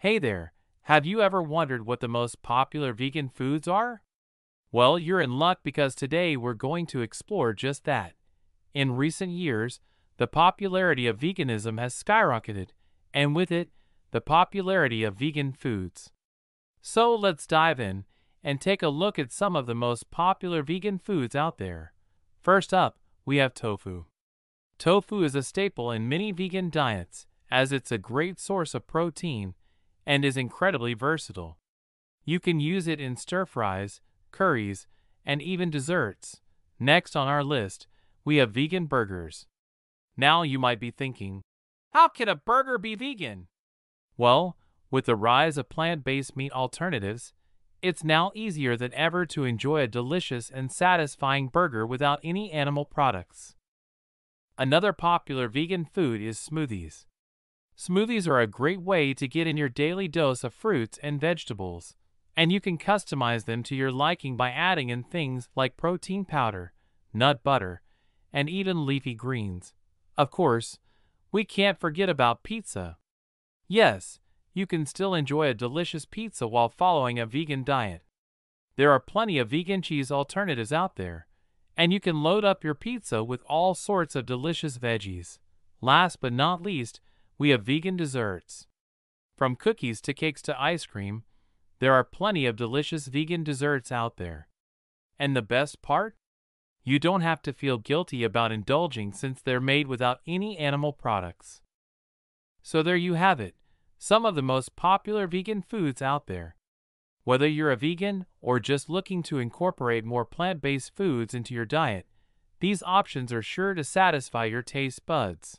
Hey there, have you ever wondered what the most popular vegan foods are? Well, you're in luck because today we're going to explore just that. In recent years, the popularity of veganism has skyrocketed, and with it, the popularity of vegan foods. So let's dive in and take a look at some of the most popular vegan foods out there. First up, we have tofu. Tofu is a staple in many vegan diets as it's a great source of protein and is incredibly versatile. You can use it in stir fries, curries, and even desserts. Next on our list, we have vegan burgers. Now you might be thinking, how can a burger be vegan? Well, with the rise of plant based meat alternatives, it's now easier than ever to enjoy a delicious and satisfying burger without any animal products. Another popular vegan food is smoothies. Smoothies are a great way to get in your daily dose of fruits and vegetables, and you can customize them to your liking by adding in things like protein powder, nut butter, and even leafy greens. Of course, we can't forget about pizza. Yes, you can still enjoy a delicious pizza while following a vegan diet. There are plenty of vegan cheese alternatives out there, and you can load up your pizza with all sorts of delicious veggies. Last but not least, we have vegan desserts. From cookies to cakes to ice cream, there are plenty of delicious vegan desserts out there. And the best part? You don't have to feel guilty about indulging since they're made without any animal products. So there you have it some of the most popular vegan foods out there. Whether you're a vegan or just looking to incorporate more plant based foods into your diet, these options are sure to satisfy your taste buds.